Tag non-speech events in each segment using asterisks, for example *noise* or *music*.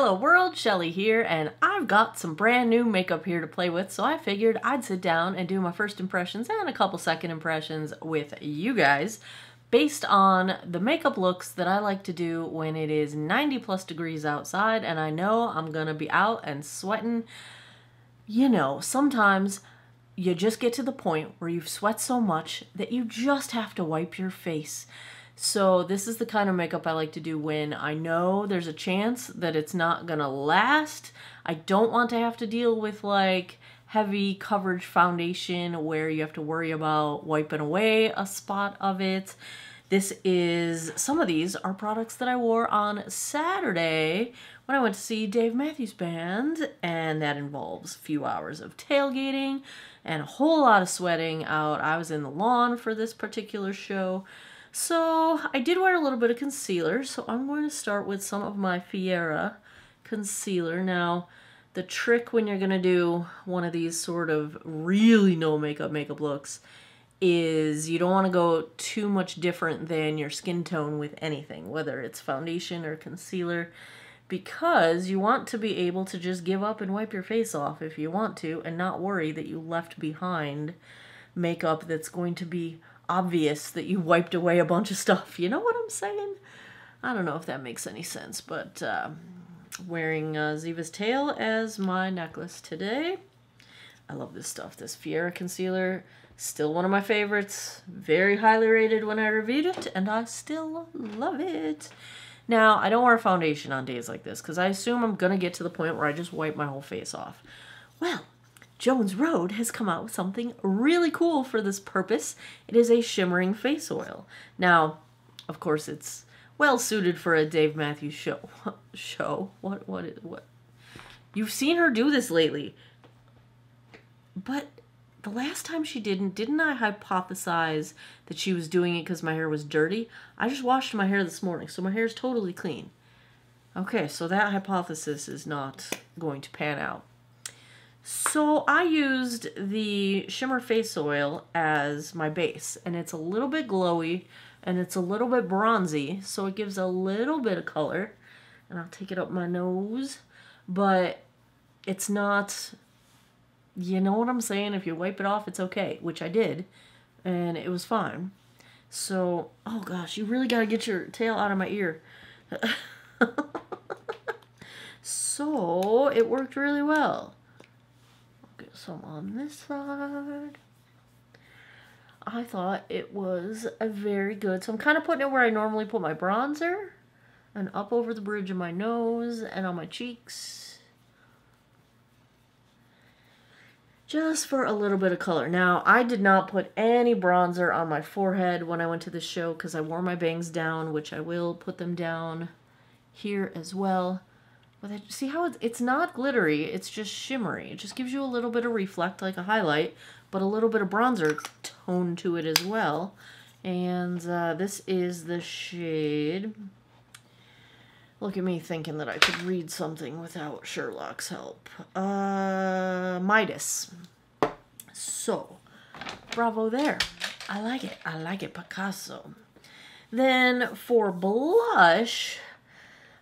Hello world, Shelly here, and I've got some brand new makeup here to play with, so I figured I'd sit down and do my first impressions and a couple second impressions with you guys based on the makeup looks that I like to do when it is 90 plus degrees outside and I know I'm gonna be out and sweating. You know, sometimes you just get to the point where you've sweat so much that you just have to wipe your face. So this is the kind of makeup I like to do when I know there's a chance that it's not gonna last. I don't want to have to deal with like heavy coverage foundation where you have to worry about wiping away a spot of it. This is, some of these are products that I wore on Saturday when I went to see Dave Matthews Band, and that involves a few hours of tailgating and a whole lot of sweating out. I was in the lawn for this particular show. So I did wear a little bit of concealer, so I'm going to start with some of my Fiera concealer. Now, the trick when you're going to do one of these sort of really no makeup makeup looks is you don't want to go too much different than your skin tone with anything, whether it's foundation or concealer, because you want to be able to just give up and wipe your face off if you want to and not worry that you left behind makeup that's going to be obvious that you wiped away a bunch of stuff. You know what I'm saying? I don't know if that makes any sense, but uh, wearing uh, Ziva's tail as my necklace today. I love this stuff. This Fiera concealer, still one of my favorites. Very highly rated when I reviewed it, and I still love it. Now, I don't wear foundation on days like this because I assume I'm going to get to the point where I just wipe my whole face off. Well, Jones Road has come out with something really cool for this purpose. It is a shimmering face oil. Now, of course, it's well suited for a Dave Matthews show. *laughs* show? What? What? What? You've seen her do this lately. But the last time she didn't, didn't I hypothesize that she was doing it because my hair was dirty? I just washed my hair this morning, so my hair is totally clean. Okay, so that hypothesis is not going to pan out. So I used the Shimmer Face Oil as my base, and it's a little bit glowy, and it's a little bit bronzy, so it gives a little bit of color. And I'll take it up my nose, but it's not, you know what I'm saying? If you wipe it off, it's okay, which I did, and it was fine. So, oh gosh, you really got to get your tail out of my ear. *laughs* so, it worked really well some on this side. I thought it was a very good. So I'm kind of putting it where I normally put my bronzer and up over the bridge of my nose and on my cheeks. Just for a little bit of color. Now, I did not put any bronzer on my forehead when I went to the show because I wore my bangs down, which I will put them down here as well. But I, see how it's, it's not glittery, it's just shimmery. It just gives you a little bit of reflect like a highlight, but a little bit of bronzer tone to it as well. And uh, this is the shade... Look at me thinking that I could read something without Sherlock's help. Uh, Midas. So, bravo there. I like it. I like it, Picasso. Then for blush,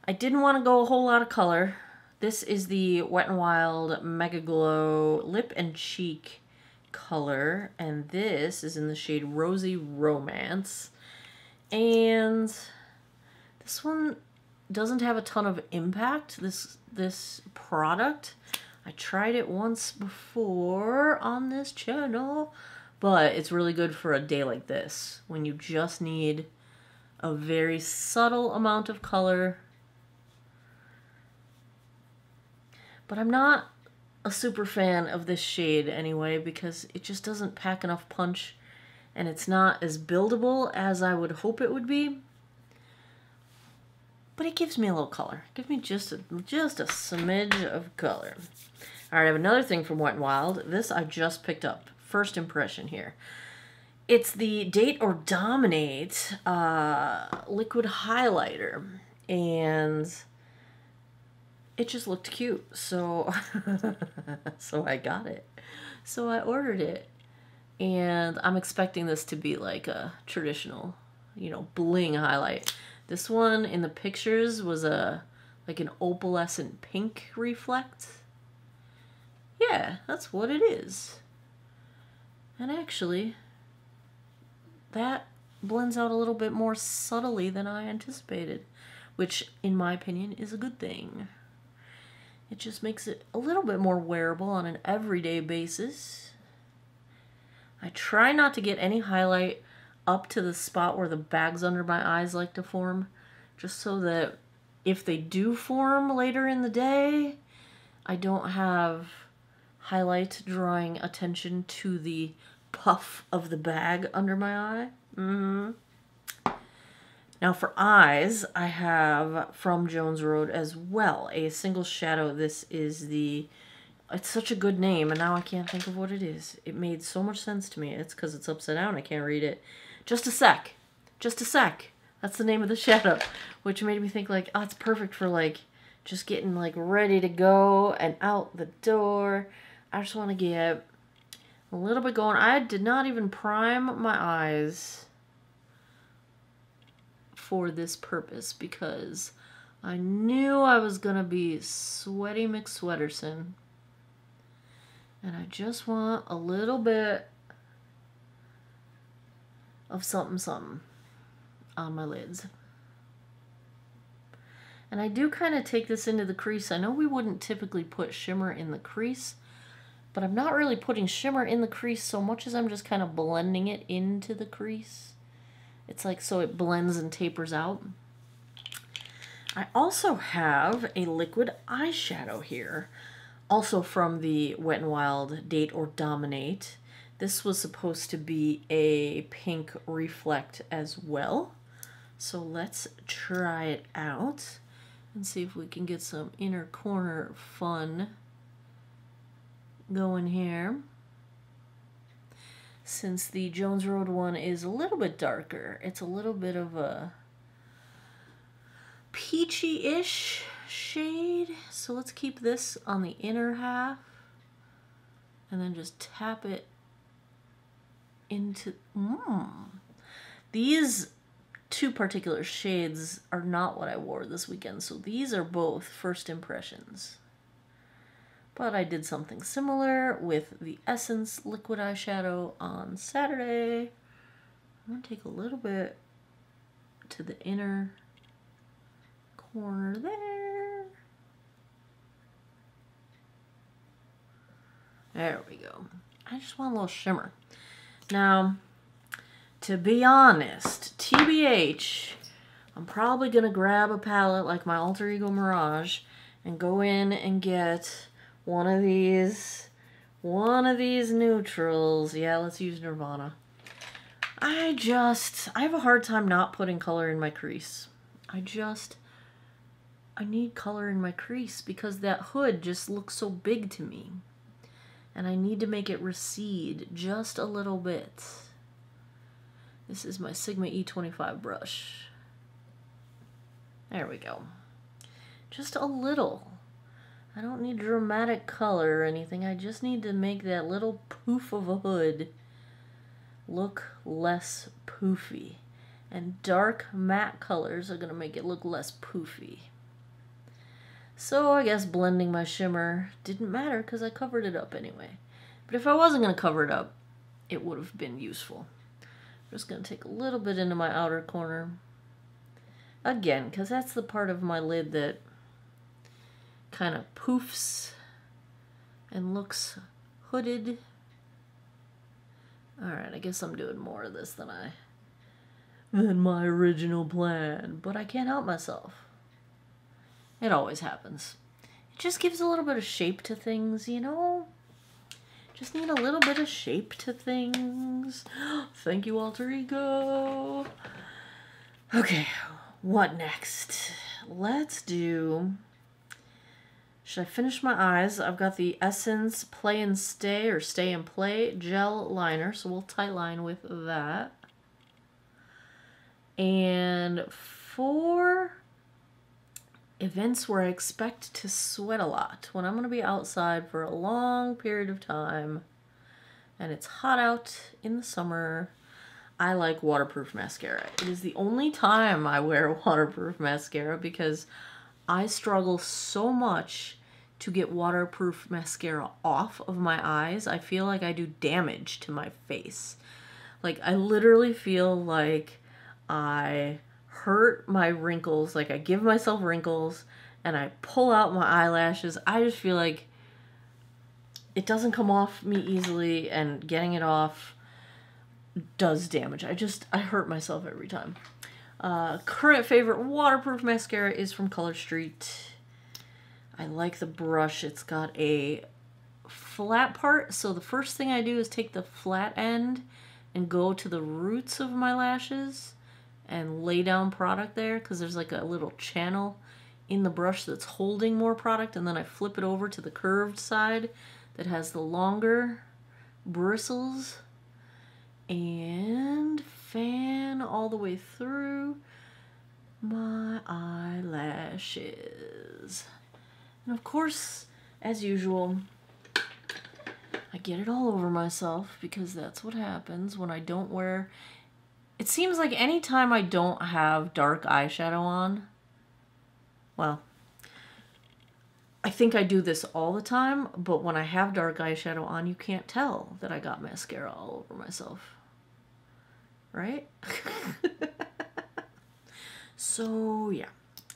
I didn't want to go a whole lot of color. This is the Wet n Wild Mega Glow Lip and Cheek color, and this is in the shade Rosy Romance. And this one doesn't have a ton of impact, this, this product. I tried it once before on this channel, but it's really good for a day like this, when you just need a very subtle amount of color But I'm not a super fan of this shade anyway because it just doesn't pack enough punch and it's not as buildable as I would hope it would be. But it gives me a little color. Give me just a, just a smidge of color. All right, I have another thing from Wet n Wild. This I just picked up. First impression here. It's the Date or Dominate uh, liquid highlighter. And it just looked cute. So, *laughs* so I got it. So I ordered it. And I'm expecting this to be like a traditional, you know, bling highlight. This one in the pictures was a like an opalescent pink reflect. Yeah, that's what it is. And actually, that blends out a little bit more subtly than I anticipated, which, in my opinion, is a good thing. It just makes it a little bit more wearable on an everyday basis. I try not to get any highlight up to the spot where the bags under my eyes like to form, just so that if they do form later in the day, I don't have highlight drawing attention to the puff of the bag under my eye. Mm-hmm. Now for eyes, I have from Jones Road as well, a single shadow. This is the, it's such a good name, and now I can't think of what it is. It made so much sense to me. It's because it's upside down. I can't read it. Just a sec. Just a sec. That's the name of the *laughs* shadow, which made me think like, oh, it's perfect for like just getting like ready to go and out the door. I just want to get a little bit going. I did not even prime my eyes for this purpose because I knew I was going to be sweaty McSweaterson. And I just want a little bit of something something on my lids. And I do kind of take this into the crease. I know we wouldn't typically put shimmer in the crease, but I'm not really putting shimmer in the crease so much as I'm just kind of blending it into the crease. It's like so it blends and tapers out. I also have a liquid eyeshadow here, also from the Wet n Wild Date or Dominate. This was supposed to be a pink reflect as well. So let's try it out and see if we can get some inner corner fun going here since the Jones Road one is a little bit darker. It's a little bit of a peachy-ish shade. So let's keep this on the inner half and then just tap it into... Mm. These two particular shades are not what I wore this weekend, so these are both first impressions. But I did something similar with the Essence liquid eyeshadow on Saturday. I'm going to take a little bit to the inner corner there. There we go. I just want a little shimmer. Now, to be honest, TBH, I'm probably going to grab a palette like my Alter Ego Mirage and go in and get one of these, one of these neutrals. Yeah, let's use Nirvana. I just, I have a hard time not putting color in my crease. I just, I need color in my crease because that hood just looks so big to me. And I need to make it recede just a little bit. This is my Sigma E25 brush. There we go. Just a little. I don't need dramatic color or anything. I just need to make that little poof of a hood look less poofy. And dark matte colors are going to make it look less poofy. So I guess blending my shimmer didn't matter because I covered it up anyway. But if I wasn't going to cover it up, it would have been useful. I'm just going to take a little bit into my outer corner. Again, because that's the part of my lid that kind of poofs and looks hooded. Alright, I guess I'm doing more of this than I than my original plan, but I can't help myself. It always happens. It just gives a little bit of shape to things, you know? Just need a little bit of shape to things. *gasps* Thank you, Alter Ego. Okay, what next? Let's do should I finish my eyes? I've got the Essence Play and Stay or Stay and Play gel liner, so we'll tight line with that. And for events where I expect to sweat a lot, when I'm going to be outside for a long period of time and it's hot out in the summer, I like waterproof mascara. It is the only time I wear *laughs* waterproof mascara because I struggle so much to get waterproof mascara off of my eyes. I feel like I do damage to my face. Like I literally feel like I hurt my wrinkles, like I give myself wrinkles and I pull out my eyelashes. I just feel like it doesn't come off me easily and getting it off does damage. I just I hurt myself every time. Uh, current favorite waterproof mascara is from Color Street. I like the brush. It's got a flat part. So the first thing I do is take the flat end and go to the roots of my lashes and lay down product there because there's like a little channel in the brush that's holding more product and then I flip it over to the curved side that has the longer bristles and fan all the way through my eyelashes. And of course, as usual, I get it all over myself because that's what happens when I don't wear... It seems like anytime I don't have dark eyeshadow on, well, I think I do this all the time, but when I have dark eyeshadow on, you can't tell that I got mascara all over myself. Right? *laughs* so, yeah.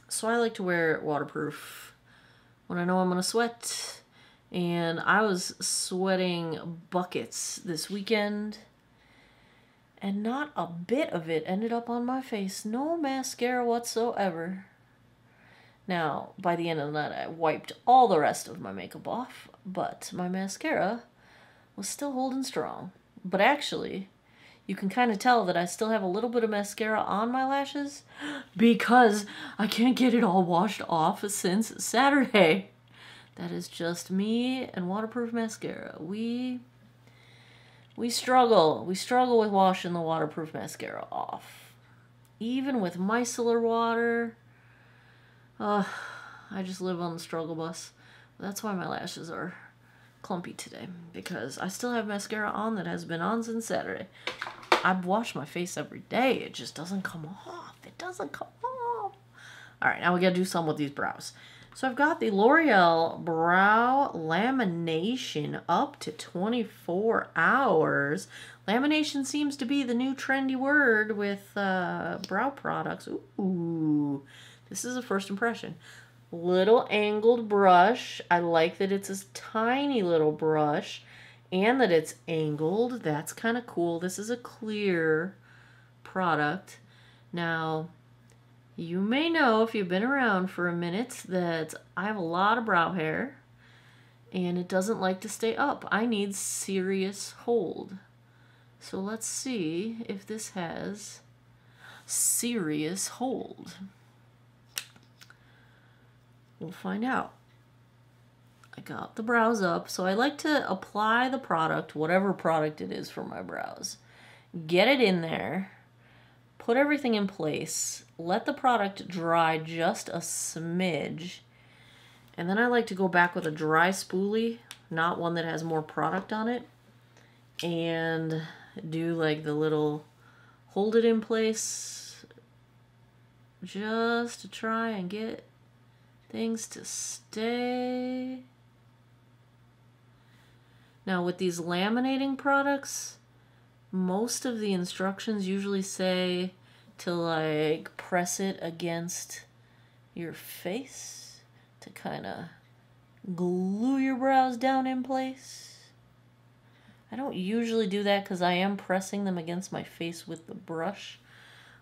So I like to wear waterproof when I know I'm to sweat. And I was sweating buckets this weekend. And not a bit of it ended up on my face. No mascara whatsoever. Now, by the end of the night, I wiped all the rest of my makeup off, but my mascara was still holding strong. But actually, you can kind of tell that I still have a little bit of mascara on my lashes *gasps* because I can't get it all washed off since Saturday. That is just me and waterproof mascara. We we struggle. We struggle with washing the waterproof mascara off. Even with micellar water, I just live on the struggle bus. That's why my lashes are clumpy today because I still have mascara on that has been on since Saturday. I wash my face every day. It just doesn't come off. It doesn't come off. All right, now we got to do some with these brows. So I've got the L'Oreal Brow Lamination up to 24 hours. Lamination seems to be the new trendy word with uh, brow products. Ooh. This is a first impression. Little angled brush. I like that it's a tiny little brush and that it's angled. That's kind of cool. This is a clear product. Now, you may know if you've been around for a minute that I have a lot of brow hair and it doesn't like to stay up. I need serious hold. So let's see if this has serious hold. We'll find out. I got the brows up, so I like to apply the product, whatever product it is for my brows. Get it in there, put everything in place, let the product dry just a smidge, and then I like to go back with a dry spoolie, not one that has more product on it, and do like the little hold it in place just to try and get things to stay. Now with these laminating products, most of the instructions usually say to like press it against your face to kind of glue your brows down in place. I don't usually do that because I am pressing them against my face with the brush.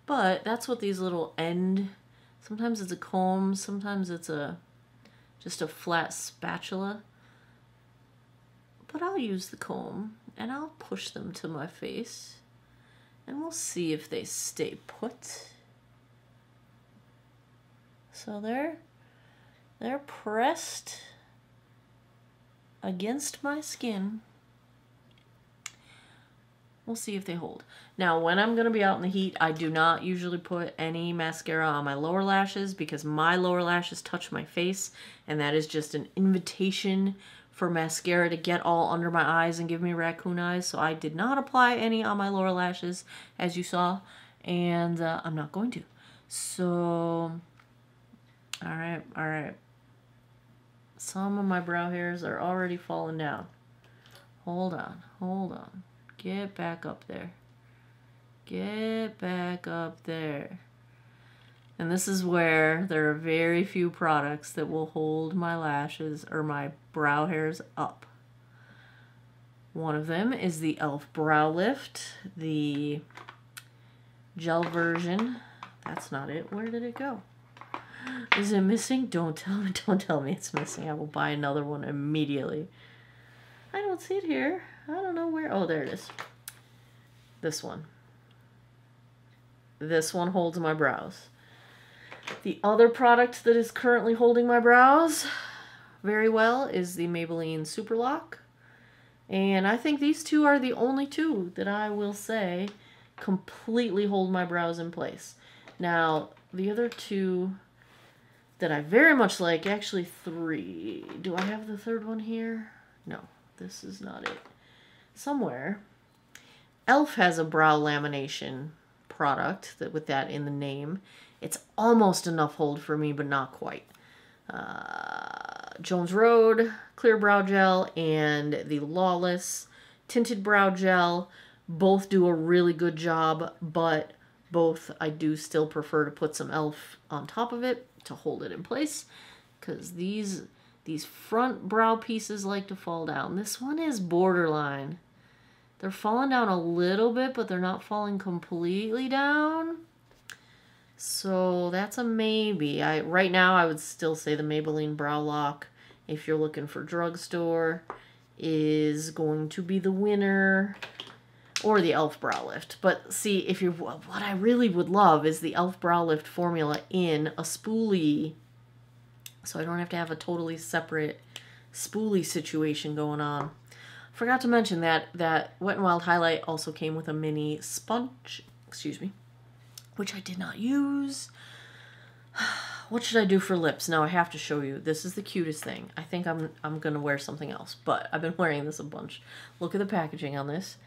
But that's what these little end Sometimes it's a comb, sometimes it's a just a flat spatula. But I'll use the comb and I'll push them to my face and we'll see if they stay put. So they're they're pressed against my skin. We'll see if they hold. Now, when I'm going to be out in the heat, I do not usually put any mascara on my lower lashes because my lower lashes touch my face, and that is just an invitation for mascara to get all under my eyes and give me raccoon eyes. So I did not apply any on my lower lashes, as you saw, and uh, I'm not going to. So All right, all right. Some of my brow hairs are already falling down. Hold on, hold on. Get back up there. Get back up there. And this is where there are very few products that will hold my lashes or my brow hairs up. One of them is the e.l.f. Brow Lift, the gel version. That's not it. Where did it go? Is it missing? Don't tell me. *laughs* Don't tell me it's missing. I will buy another one immediately. I don't see it here. I don't know where. Oh, there it is. This one. This one holds my brows. The other product that is currently holding my brows very well is the Maybelline Super Lock. And I think these two are the only two that I will say completely hold my brows in place. Now, the other two that I very much like, actually three. Do I have the third one here? No, this is not it. Somewhere. e.l.f. has a brow lamination product that with that in the name. It's almost enough hold for me, but not quite. Uh, Jones Road Clear Brow Gel and the Lawless Tinted Brow Gel both do a really good job, but both I do still prefer to put some e.l.f. on top of it to hold it in place because these these front brow pieces like to fall down. This one is borderline. They're falling down a little bit, but they're not falling completely down. So that's a maybe. I Right now, I would still say the Maybelline Brow Lock, if you're looking for drugstore, is going to be the winner. Or the e.l.f. Brow Lift. But see, if you're what I really would love is the e.l.f. Brow Lift formula in a spoolie. So I don't have to have a totally separate spoolie situation going on. Forgot to mention that that Wet n Wild highlight also came with a mini sponge, excuse me, which I did not use. *sighs* What should I do for lips? Now I have to show you. This is the cutest thing. I think I'm I'm gonna wear something else, but I've been *laughs* wearing this a bunch. Look at the packaging on this.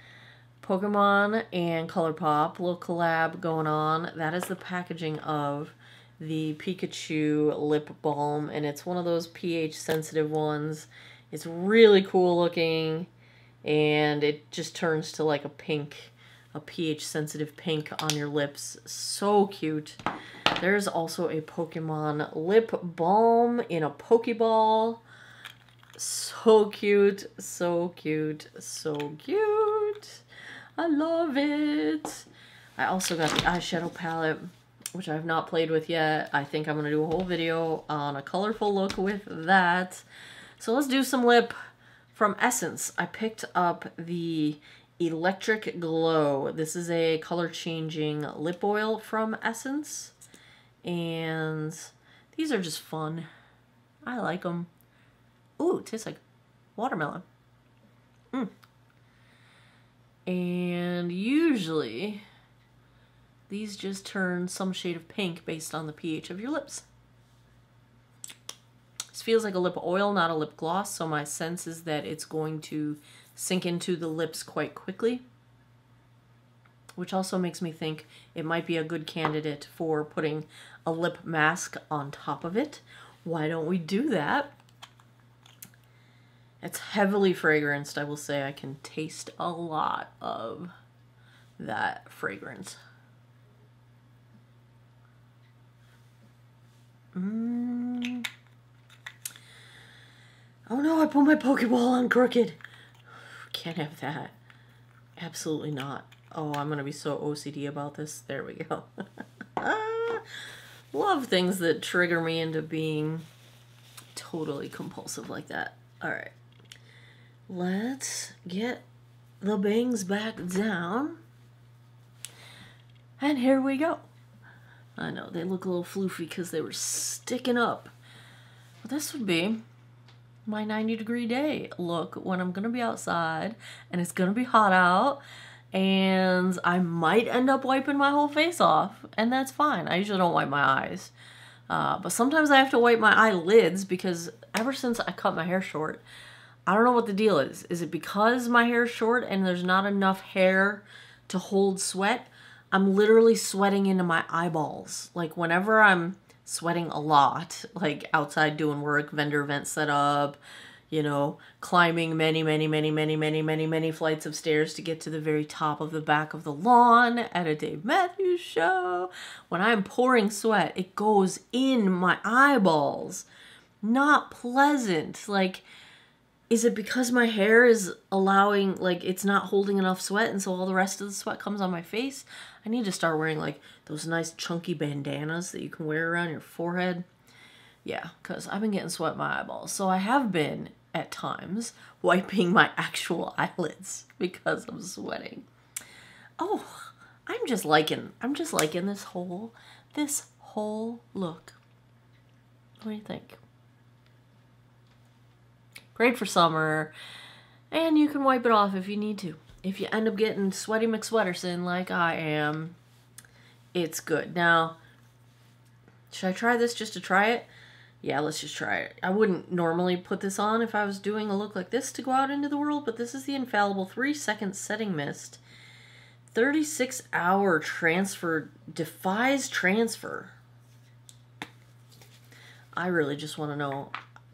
Pokemon and ColourPop, little collab going on. That is the packaging of the Pikachu lip balm, and it's one of those pH sensitive ones. It's really cool looking, and it just turns to like a pink, a pH sensitive pink on your lips. So cute. There's also a Pokemon lip balm in a Pokeball. So cute, so cute, so cute. I love it. I also got the eyeshadow palette, which I have not played with yet. I think I'm going to do a whole video on a colorful look with that. So let's do some lip from Essence. I picked up the Electric Glow. This is a color changing lip oil from Essence. And these are just fun. I like them. Ooh, tastes like watermelon. Mm. And usually, these just turn some shade of pink based on the pH of your lips. Feels like a lip oil, not a lip gloss, so my sense is that it's going to sink into the lips quite quickly which also makes me think it might be a good candidate for putting a lip mask on top of it. Why don't we do that? It's heavily fragranced, I will say. I can taste a lot of that fragrance. Mm. Oh no, I put my Pokeball on crooked. Can't have that. Absolutely not. Oh, I'm going to be so OCD about this. There we go. *laughs* Love things that trigger me into being totally compulsive like that. All right. Let's get the bangs back down. And here we go. I know, they look a little floofy because they were sticking up. But this would be my 90 degree day look when I'm to be outside and it's to be hot out and I might end up wiping my whole face off, and that's fine. I usually don't wipe my eyes. Uh, but sometimes I have to wipe my eyelids because ever since I cut my hair short, I don't know what the deal is. Is it because my hair is short and there's not enough hair to hold sweat? I'm literally sweating into my eyeballs. Like whenever I'm sweating a lot, like outside doing work, vendor event setup, you know, climbing many, many, many, many, many, many, many flights of stairs to get to the very top of the back of the lawn at a Dave Matthews show. When I'm pouring sweat, it goes in my eyeballs. Not pleasant. Like, is it because my hair is allowing, like, it's not holding enough sweat and so all the rest of the sweat comes on my face? I need to start wearing, like, those nice chunky bandanas that you can wear around your forehead. Yeah, because I've been getting sweat in my eyeballs. So I have been at times wiping my *laughs* actual eyelids *laughs* because I'm sweating. Oh, I'm just liking I'm just liking this whole this whole look. What do you think? Great for summer. And you can wipe it off if you need to. If you end up getting sweaty McSweaterson like I am, it's good. Now, should I try this just to try it? yeah, let's just try it. I wouldn't normally put this on if I was doing a look like this to go out into the world, but this is the Infallible 3 second setting mist. 36 hour transfer defies transfer. I really just want to know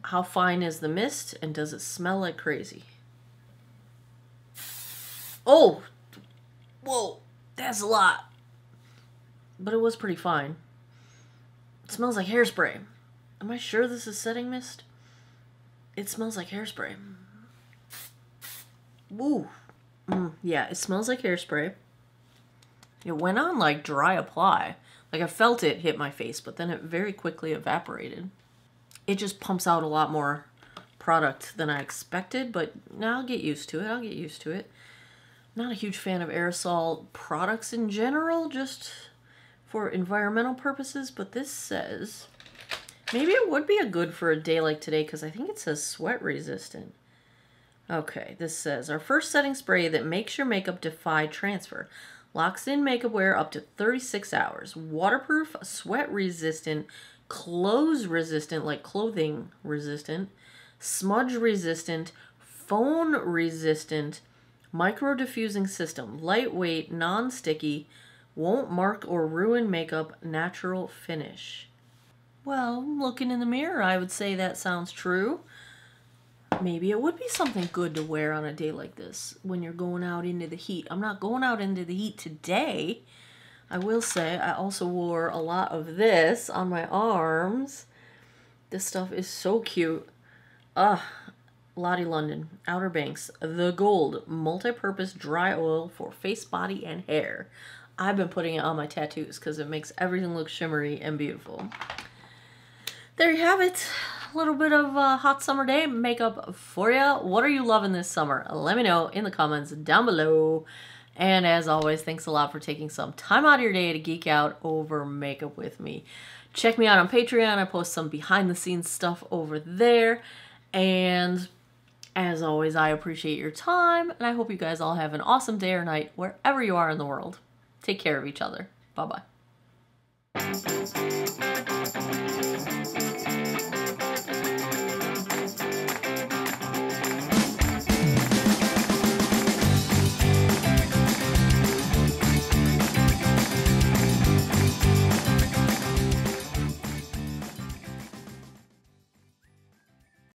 how fine is the mist and does it smell like crazy? Oh, whoa, that's a lot. But it was pretty fine. It smells like hairspray. Am I sure this is setting mist? It smells like hairspray. Ooh. Mm, yeah, it smells like hairspray. It went on like dry apply. Like I felt it hit my face, but then it very quickly evaporated. It just pumps out a lot more product than I expected, but now I'll get used to it. I'll get used to it. Not a huge fan of aerosol products in general, just for environmental purposes, but this says Maybe it would be a good for a day like today because I think it says sweat resistant. Okay, this says our first setting spray that makes your makeup defy transfer. Locks in makeup wear up to 36 hours. Waterproof, sweat resistant, clothes resistant, like clothing resistant, smudge resistant, phone resistant, micro diffusing system, lightweight, non sticky, won't mark or ruin makeup, natural finish. Well, looking in the mirror, I would say that sounds true. Maybe it would be something good to wear on a day like this when you're going out into the heat. I'm not going out into the heat today. I will say I also wore a lot of this on my arms. This stuff is so cute. Ah, Lottie London, Outer Banks, the Gold Multi-Purpose Dry Oil for Face, Body, and Hair. I've been putting it on my tattoos because it makes everything look shimmery and beautiful there you have it. A little bit of a hot summer day makeup for you. What are you loving this summer? Let me know in the comments down below. And as always, thanks a lot for taking some time out of your day to geek out over makeup with me. Check me out on Patreon. I post some behind the scenes stuff over there. And as always, I appreciate your time. And I hope you guys all have an awesome day or night wherever you are in the world. Take care of each other. Bye-bye.